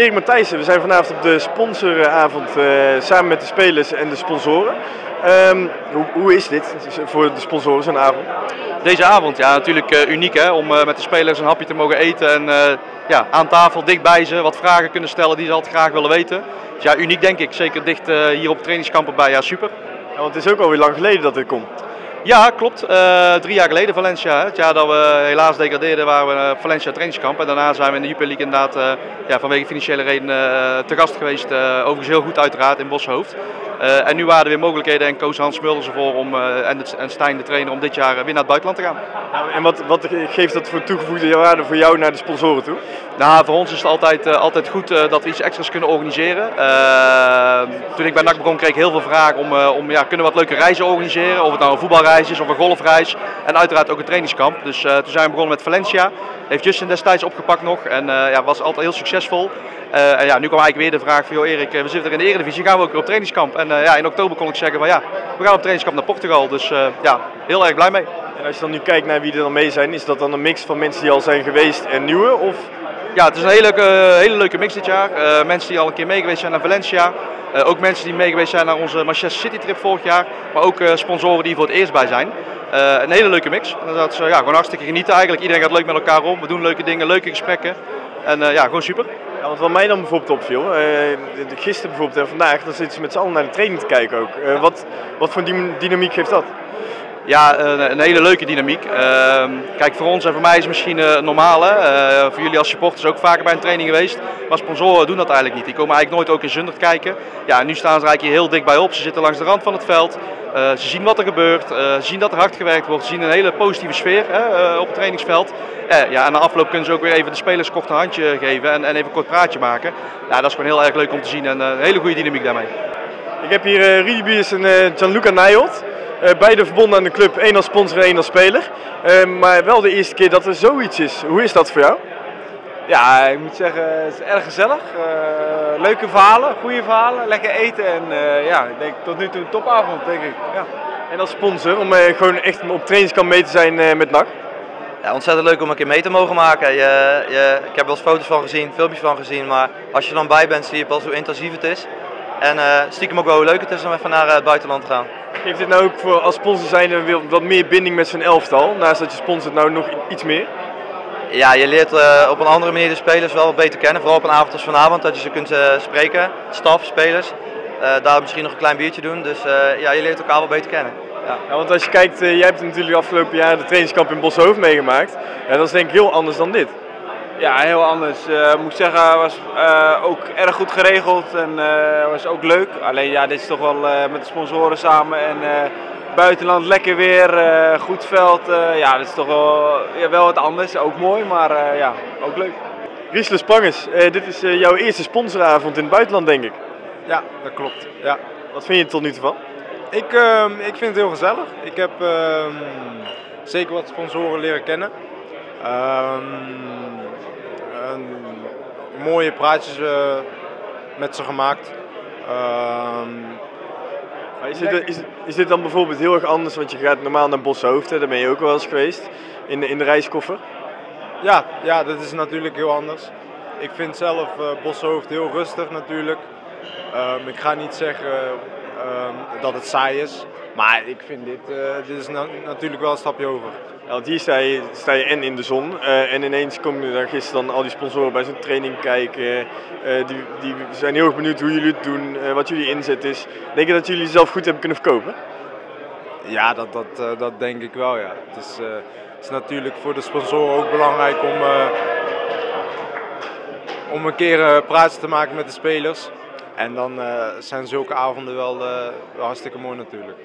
Erik Matthijssen, we zijn vanavond op de sponsoravond uh, samen met de spelers en de sponsoren. Um, hoe, hoe, is dit voor de sponsoren zo'n avond? Deze avond, ja, natuurlijk uh, uniek hè, om uh, met de spelers een hapje te mogen eten en ja, aan tafel dicht bij ze wat vragen kunnen stellen die ze altijd graag willen weten. Dus ja, uniek denk ik, zeker dicht hier op het trainingskamp bij, ja super. Ja, want het is ook alweer lang geleden dat dit komt. Ja, klopt. Uh, drie jaar geleden Valencia. Het jaar dat we helaas degradeerden waren we uh, Valencia trainingskamp. En daarna zijn we in de Jupiler League inderdaad uh, ja, vanwege financiële redenen te gast geweest. overigens heel goed uiteraard in Boshoofd. En nu waren er weer mogelijkheden en koos Hans Mulders ervoor om, en, de, en Stijn de trainer om dit jaar weer naar het buitenland te gaan. Nou, en wat, wat geeft dat voor toegevoegde waarde voor jou naar de sponsoren toe? Nou, voor ons is het altijd, altijd goed dat we iets extra's kunnen organiseren. toen ik bij NAC begon kreeg ik heel veel vragen om, om ja, kunnen we wat leuke reizen organiseren. Of het nou een voetbalreis is of een golfreis. En uiteraard ook een trainingskamp. Dus toen zijn we begonnen met Valencia. Heeft Justin destijds opgepakt nog en ja, was altijd heel succesvol. En ja, nu kwam eigenlijk weer de vraag van, joh Erik, we zitten er in de Eredivisie, gaan we ook weer op trainingskamp? En ja, in oktober kon ik zeggen van ja, we gaan op trainingskamp naar Portugal. Dus ja, heel erg blij mee. En als je dan nu kijkt naar wie er dan mee zijn, is dat dan een mix van mensen die al zijn geweest en nieuwe? Of? Ja, het is een hele leuke, hele leuke mix dit jaar. mensen die al een keer mee geweest zijn naar Valencia. Uh, ook mensen die mee geweest zijn naar onze Manchester City trip vorig jaar. Maar ook uh, sponsoren die voor het eerst bij zijn. Een hele leuke mix. En dat is ja, gewoon hartstikke genieten eigenlijk. Iedereen gaat leuk met elkaar om. We doen leuke dingen, leuke gesprekken. En ja, gewoon super. Ja, wat mij dan bijvoorbeeld opviel, gisteren bijvoorbeeld en vandaag, dan zitten ze met z'n allen naar de training te kijken ook. wat, wat voor dynamiek geeft dat? Ja, een, een, hele leuke dynamiek. Uh, kijk, voor ons en voor mij is het misschien uh, normaal. Uh, voor jullie als supporters ook vaker bij een training geweest. Maar sponsoren doen dat eigenlijk niet. Die komen eigenlijk nooit ook in Zundert kijken. Ja, nu staan ze eigenlijk hier heel dik bij op. Ze zitten langs de rand van het veld. Ze zien wat er gebeurt. ze zien dat er hard gewerkt wordt. Ze zien een hele positieve sfeer hè, op het trainingsveld. ja, en na afloop kunnen ze ook weer even de spelers kort een handje geven en, en even een kort praatje maken. Ja, dat is gewoon heel erg leuk om te zien en een hele goede dynamiek daarmee. Ik heb hier uh, Rudy Biers en Gianluca Nijholt. Uh, beide verbonden aan de club, één als sponsor en één als speler. Uh, maar wel de eerste keer dat er zoiets is. Hoe is dat voor jou? Ja, ik moet zeggen, het is erg gezellig. Uh, leuke verhalen, goede verhalen, lekker eten en ja, ik denk tot nu toe een topavond, denk ik. Ja. En als sponsor, om gewoon echt op trainingskamp mee te zijn met NAC? Ja, ontzettend leuk om een keer mee te mogen maken. Je, je, ik heb wel eens foto's van gezien, filmpjes van gezien, maar als je er dan bij bent zie je pas hoe intensief het is. En stiekem ook wel leuk het is om even naar het buitenland te gaan. Geeft dit nou ook voor als sponsor zijn wat meer binding met zijn elftal? Naast dat je sponsort nou nog iets meer? Ja, je leert uh, op een andere manier de spelers wel beter kennen. Vooral op een avond als vanavond, dat je ze kunt spreken. Staf, spelers. Daar misschien nog een klein biertje doen. Dus ja, je leert elkaar wel beter kennen. Ja. ja want als je kijkt, jij hebt natuurlijk de afgelopen jaren de trainingskamp in Boshoofd meegemaakt. Ja, dat is denk ik heel anders dan dit. Ja, heel anders. Uh, moet ik zeggen, was uh, ook erg goed geregeld en uh, was ook leuk. Alleen ja, dit is toch wel met de sponsoren samen en buitenland lekker weer, goed veld. ja, dat is toch wel, ja, wel wat anders. Ook mooi, maar ja, ook leuk. Riesle Sprangers, dit is jouw eerste sponsoravond in het buitenland, denk ik. Ja, dat klopt. Ja. Wat vind je er tot nu toe van? Ik, ehm, ik vind het heel gezellig. Ik heb ehm, zeker wat sponsoren leren kennen. Um, mooie praatjes uh, met ze gemaakt. Uh, is, dit, is, is, dit dan bijvoorbeeld heel erg anders? Want je gaat normaal naar Boshoofd, hè? daar ben je ook wel eens geweest, in de, in de reiskoffer. Ja, ja, dat is natuurlijk heel anders. Ik vind zelf uh, Boshoofd heel rustig natuurlijk. Um, ik ga niet zeggen um, dat het saai is, maar ik vind dit, uh, dit is na natuurlijk wel een stapje over. Ja, want hier sta je, sta je en in de zon uh, en ineens komen er gisteren dan al die sponsoren bij zo'n training kijken. Uh, die, die zijn heel erg benieuwd hoe jullie het doen, uh, wat jullie inzet is. Denk je dat jullie zelf goed hebben kunnen verkopen? Ja, dat, dat, dat denk ik wel. Ja. Het, is, het is natuurlijk voor de sponsoren ook belangrijk om, om een keer praatje te maken met de spelers. En dan zijn zulke avonden wel, wel hartstikke mooi natuurlijk.